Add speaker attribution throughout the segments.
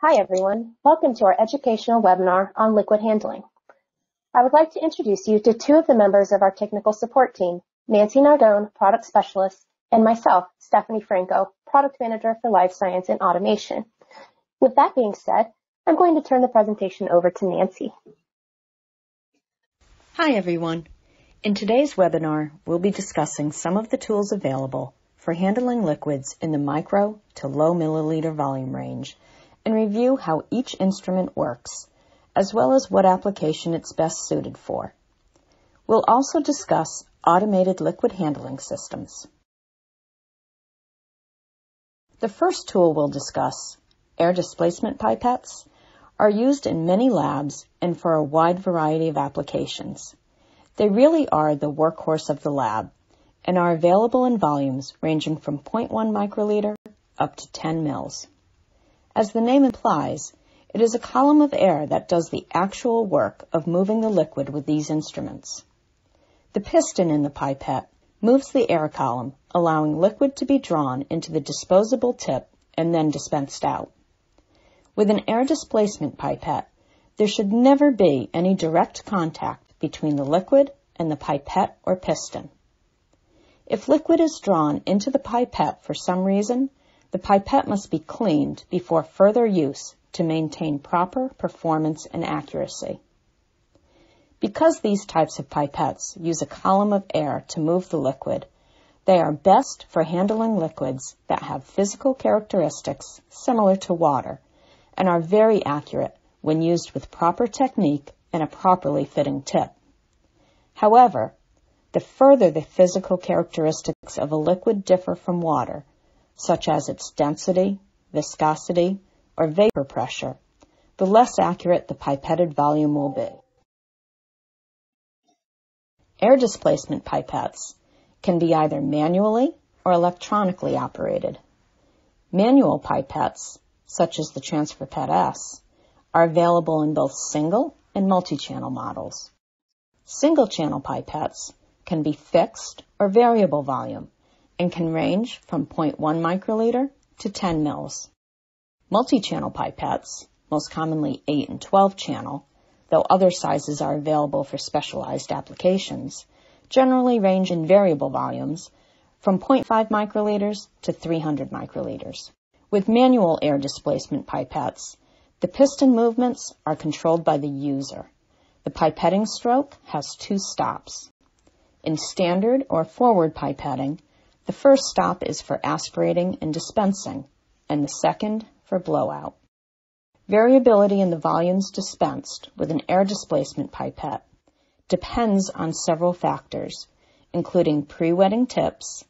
Speaker 1: Hi, everyone. Welcome to our educational webinar on liquid handling. I would like to introduce you to two of the members of our technical support team, Nancy Nardone, Product Specialist, and myself, Stephanie Franco, Product Manager for Life Science and Automation. With that being said, I'm going to turn the presentation over to Nancy.
Speaker 2: Hi, everyone. In today's webinar, we'll be discussing some of the tools available for handling liquids in the micro to low milliliter volume range and review how each instrument works, as well as what application it's best suited for. We'll also discuss automated liquid handling systems. The first tool we'll discuss, air displacement pipettes, are used in many labs and for a wide variety of applications. They really are the workhorse of the lab and are available in volumes ranging from 0.1 microliter up to 10 mils. As the name implies, it is a column of air that does the actual work of moving the liquid with these instruments. The piston in the pipette moves the air column, allowing liquid to be drawn into the disposable tip and then dispensed out. With an air displacement pipette, there should never be any direct contact between the liquid and the pipette or piston. If liquid is drawn into the pipette for some reason, the pipette must be cleaned before further use to maintain proper performance and accuracy. Because these types of pipettes use a column of air to move the liquid, they are best for handling liquids that have physical characteristics similar to water and are very accurate when used with proper technique and a properly fitting tip. However, the further the physical characteristics of a liquid differ from water, such as its density, viscosity, or vapor pressure, the less accurate the pipetted volume will be. Air displacement pipettes can be either manually or electronically operated. Manual pipettes such as the Transferpette S, are available in both single and multi-channel models. Single-channel pipettes can be fixed or variable volume and can range from 0.1 microliter to 10 mils. Multi-channel pipettes, most commonly 8 and 12 channel, though other sizes are available for specialized applications, generally range in variable volumes from 0.5 microliters to 300 microliters. With manual air displacement pipettes, the piston movements are controlled by the user. The pipetting stroke has two stops. In standard or forward pipetting, the first stop is for aspirating and dispensing, and the second for blowout. Variability in the volumes dispensed with an air displacement pipette depends on several factors, including pre-wetting tips,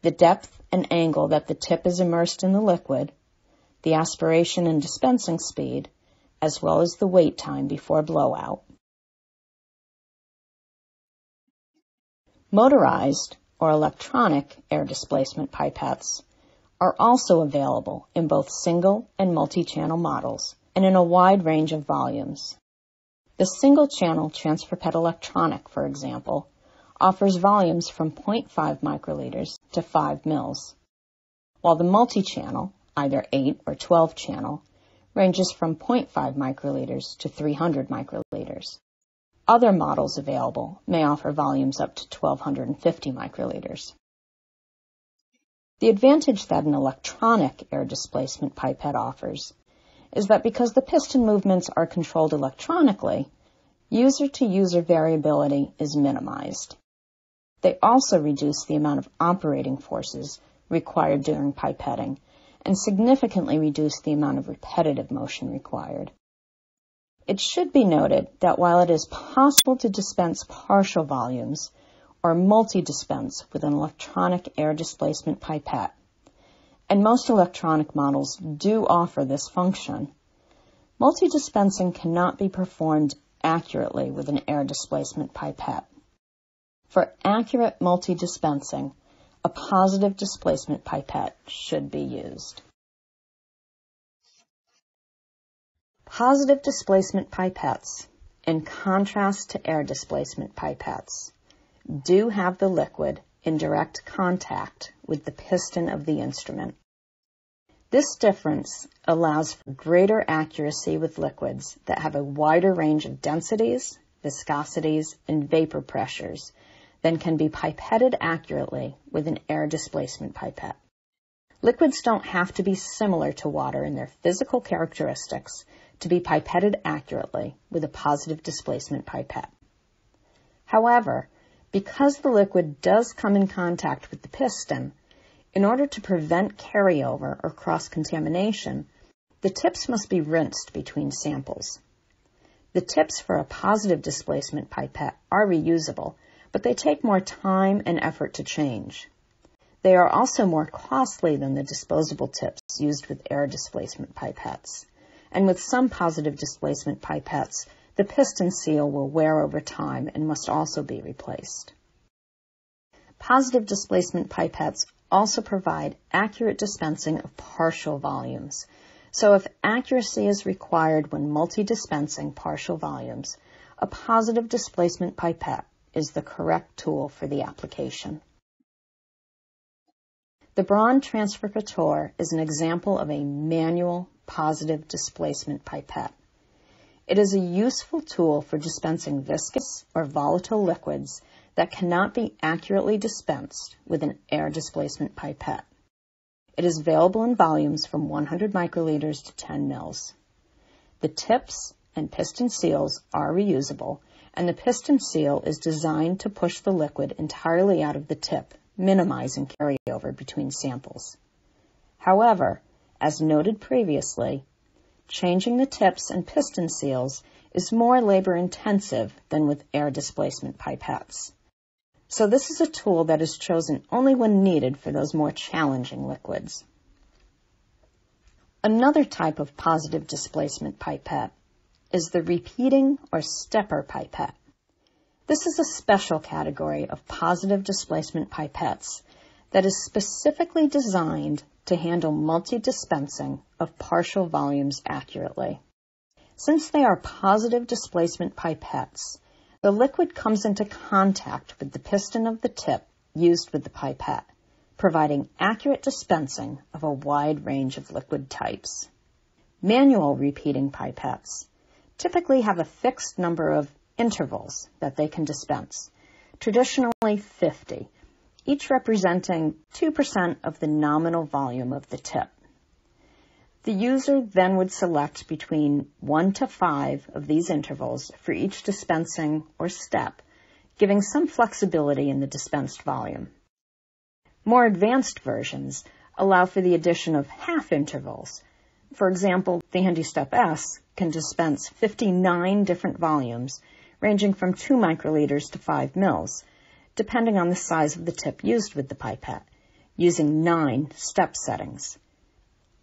Speaker 2: the depth and angle that the tip is immersed in the liquid, the aspiration and dispensing speed, as well as the wait time before blowout. Motorized or electronic air displacement pipettes are also available in both single and multi-channel models and in a wide range of volumes. The single-channel Transferpette electronic, for example, offers volumes from 0.5 microliters to 5 mils, while the multi-channel, either 8 or 12 channel, ranges from 0.5 microliters to 300 microliters. Other models available may offer volumes up to 1250 microliters. The advantage that an electronic air displacement pipette offers is that because the piston movements are controlled electronically, user-to-user variability is minimized. They also reduce the amount of operating forces required during pipetting and significantly reduce the amount of repetitive motion required. It should be noted that while it is possible to dispense partial volumes or multi-dispense with an electronic air displacement pipette, and most electronic models do offer this function, multi-dispensing cannot be performed accurately with an air displacement pipette. For accurate multi-dispensing, a positive displacement pipette should be used. Positive displacement pipettes, in contrast to air displacement pipettes, do have the liquid in direct contact with the piston of the instrument. This difference allows for greater accuracy with liquids that have a wider range of densities, viscosities, and vapor pressures than can be pipetted accurately with an air displacement pipette. Liquids don't have to be similar to water in their physical characteristics to be pipetted accurately with a positive displacement pipette. However, because the liquid does come in contact with the piston, in order to prevent carryover or cross-contamination, the tips must be rinsed between samples. The tips for a positive displacement pipette are reusable, but they take more time and effort to change. They are also more costly than the disposable tips used with air displacement pipettes. And with some positive displacement pipettes, the piston seal will wear over time and must also be replaced. Positive displacement pipettes also provide accurate dispensing of partial volumes. So if accuracy is required when multi-dispensing partial volumes, a positive displacement pipette is the correct tool for the application. The BRAND Transfer is an example of a manual positive displacement pipette. It is a useful tool for dispensing viscous or volatile liquids that cannot be accurately dispensed with an air displacement pipette. It is available in volumes from 100 microliters to 10 mils. The tips and piston seals are reusable, and the piston seal is designed to push the liquid entirely out of the tip, minimizing carryover between samples. However, as noted previously, changing the tips and piston seals is more labor intensive than with air displacement pipettes. So this is a tool that is chosen only when needed for those more challenging liquids. Another type of positive displacement pipette is the repeating or stepper pipette. This is a special category of positive displacement pipettes that is specifically designed to handle multi-dispensing of partial volumes accurately. Since they are positive displacement pipettes, the liquid comes into contact with the piston of the tip used with the pipette, providing accurate dispensing of a wide range of liquid types. Manual repeating pipettes typically have a fixed number of intervals that they can dispense, traditionally 50, each representing 2% of the nominal volume of the tip. The user then would select between one to five of these intervals for each dispensing or step, giving some flexibility in the dispensed volume. More advanced versions allow for the addition of half intervals. For example, the HandyStep S can dispense 59 different volumes, ranging from 2 microliters to 5 mils, depending on the size of the tip used with the pipette, using nine step settings.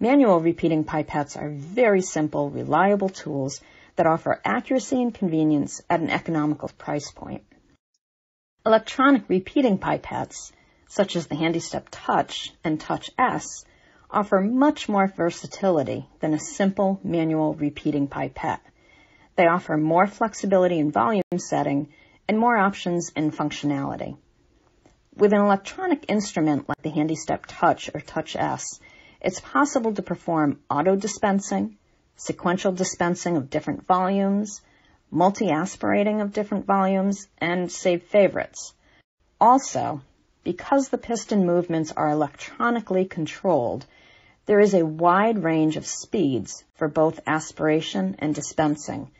Speaker 2: Manual repeating pipettes are very simple, reliable tools that offer accuracy and convenience at an economical price point. Electronic repeating pipettes, such as the HandyStep Touch and Touch S, offer much more versatility than a simple manual repeating pipette. They offer more flexibility in volume setting and more options in functionality. With an electronic instrument like the HandyStep Touch or Touch S, it's possible to perform auto dispensing, sequential dispensing of different volumes, multi-aspirating of different volumes, and save favorites. Also, because the piston movements are electronically controlled, there is a wide range of speeds for both aspiration and dispensing,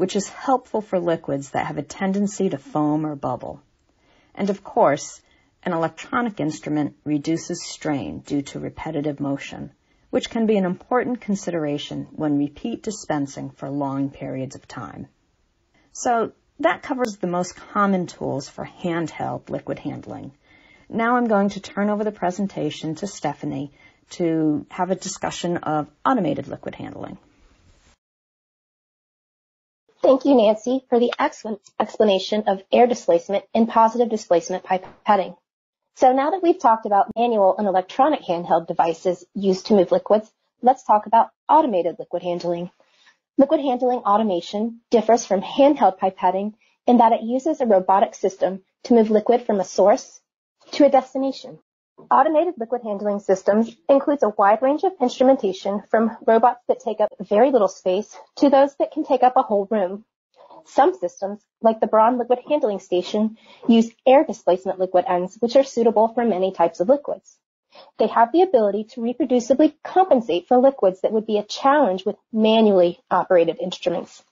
Speaker 2: which is helpful for liquids that have a tendency to foam or bubble. And of course, an electronic instrument reduces strain due to repetitive motion, which can be an important consideration when repeat dispensing for long periods of time. So that covers the most common tools for handheld liquid handling. Now I'm going to turn over the presentation to Stephanie to have a discussion of automated liquid handling.
Speaker 1: Thank you, Nancy, for the excellent explanation of air displacement and positive displacement pipetting. So now that we've talked about manual and electronic handheld devices used to move liquids, let's talk about automated liquid handling. Liquid handling automation differs from handheld pipetting in that it uses a robotic system to move liquid from a source to a destination. Automated liquid handling systems includes a wide range of instrumentation from robots that take up very little space to those that can take up a whole room. Some systems, like the BRAND liquid handling station, use air displacement liquid ends, which are suitable for many types of liquids. They have the ability to reproducibly compensate for liquids that would be a challenge with manually operated instruments.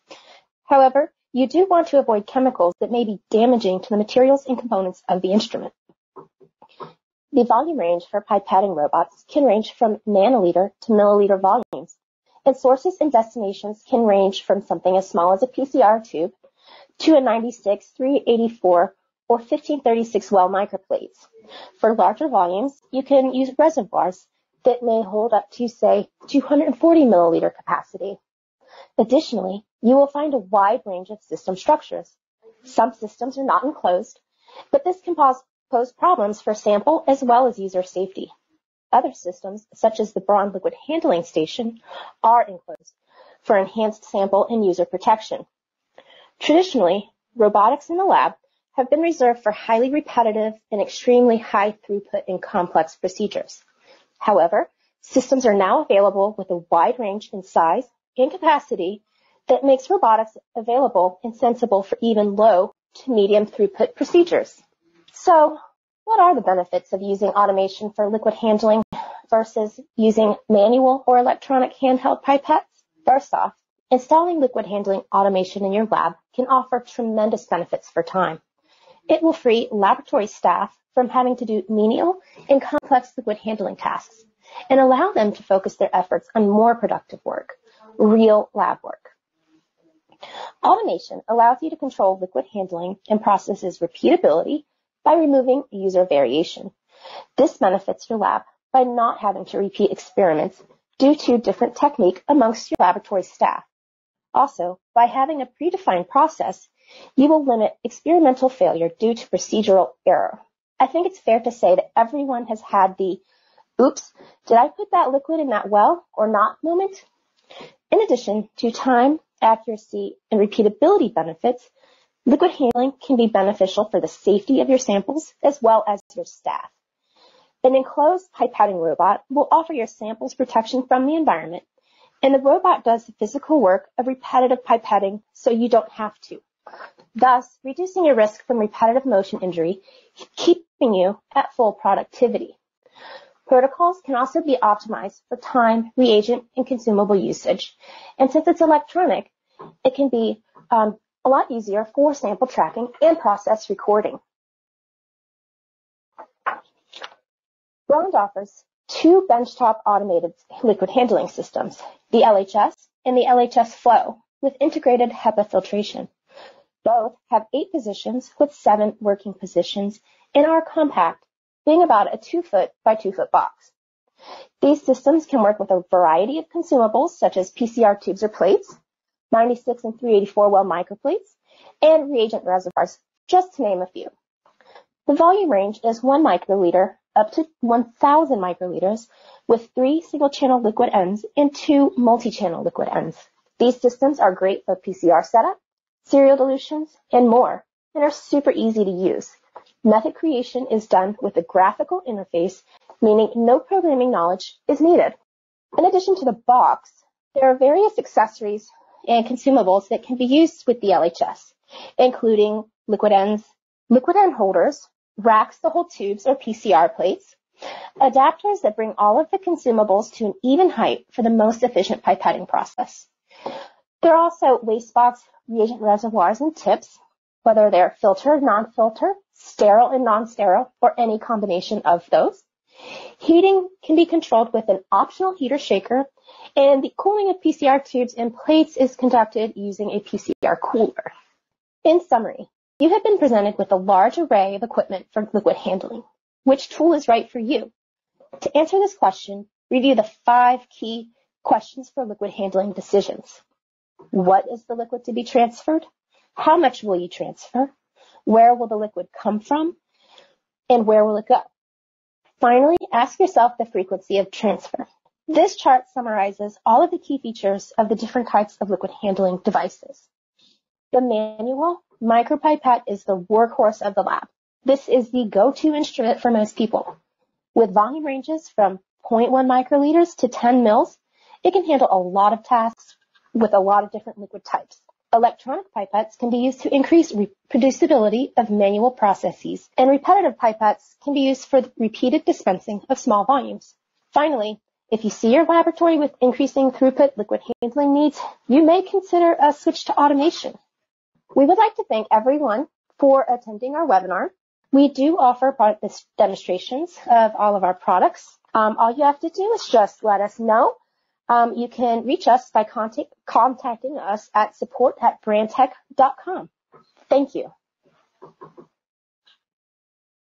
Speaker 1: However, you do want to avoid chemicals that may be damaging to the materials and components of the instrument. The volume range for pipetting robots can range from nanoliter to milliliter volumes, and sources and destinations can range from something as small as a PCR tube to a 96, 384, or 1536 well microplates. For larger volumes, you can use reservoirs that may hold up to, say, 240 milliliter capacity. Additionally, you will find a wide range of system structures. Some systems are not enclosed, but this can pose pose problems for sample as well as user safety. Other systems, such as the BRAND Liquid Handling Station, are enclosed for enhanced sample and user protection. Traditionally, robotics in the lab have been reserved for highly repetitive and extremely high throughput and complex procedures. However, systems are now available with a wide range in size and capacity that makes robotics available and sensible for even low to medium throughput procedures. So what are the benefits of using automation for liquid handling versus using manual or electronic handheld pipettes? First off, installing liquid handling automation in your lab can offer tremendous benefits for time. It will free laboratory staff from having to do menial and complex liquid handling tasks and allow them to focus their efforts on more productive work, real lab work. Automation allows you to control liquid handling and processes repeatability by removing user variation. This benefits your lab by not having to repeat experiments due to different technique amongst your laboratory staff. Also, by having a predefined process, you will limit experimental failure due to procedural error. I think it's fair to say that everyone has had the oops, did I put that liquid in that well or not moment? In addition to time, accuracy, and repeatability benefits, Liquid handling can be beneficial for the safety of your samples as well as your staff. An enclosed pipetting robot will offer your samples protection from the environment, and the robot does the physical work of repetitive pipetting so you don't have to, thus reducing your risk from repetitive motion injury, keeping you at full productivity. Protocols can also be optimized for time, reagent, and consumable usage. And since it's electronic, it can be um, a lot easier for sample tracking and process recording. BRAND offers two benchtop automated liquid handling systems, the LHS and the LHS Flow, with integrated HEPA filtration. Both have eight positions with seven working positions and are compact, being about a two foot by two foot box. These systems can work with a variety of consumables such as PCR tubes or plates, 96 and 384 well microplates, and reagent reservoirs, just to name a few. The volume range is 1 microliter up to 1,000 microliters with three single-channel liquid ends and two multi-channel liquid ends. These systems are great for PCR setup, serial dilutions, and more, and are super easy to use. Method creation is done with a graphical interface, meaning no programming knowledge is needed. In addition to the box, there are various accessories and consumables that can be used with the LHS, including liquid ends, liquid end holders, racks to hold tubes or PCR plates, adapters that bring all of the consumables to an even height for the most efficient pipetting process. There are also waste box reagent reservoirs and tips, whether they're filter, non-filter, sterile and non-sterile, or any combination of those. Heating can be controlled with an optional heater shaker and the cooling of PCR tubes and plates is conducted using a PCR cooler. In summary, you have been presented with a large array of equipment for liquid handling. Which tool is right for you? To answer this question, review the five key questions for liquid handling decisions. What is the liquid to be transferred? How much will you transfer? Where will the liquid come from? And where will it go? Finally, ask yourself the frequency of transfer. This chart summarizes all of the key features of the different types of liquid handling devices. The manual micropipette is the workhorse of the lab. This is the go-to instrument for most people. With volume ranges from 0.1 microliters to 10 mils, it can handle a lot of tasks with a lot of different liquid types. Electronic pipettes can be used to increase reproducibility of manual processes, and repetitive pipettes can be used for repeated dispensing of small volumes. Finally, if you see your laboratory with increasing throughput liquid handling needs, you may consider a switch to automation. We would like to thank everyone for attending our webinar. We do offer product demonstrations of all of our products. Um, all you have to do is just let us know. Um, you can reach us by contact, contacting us at support at brandtech.com. Thank you.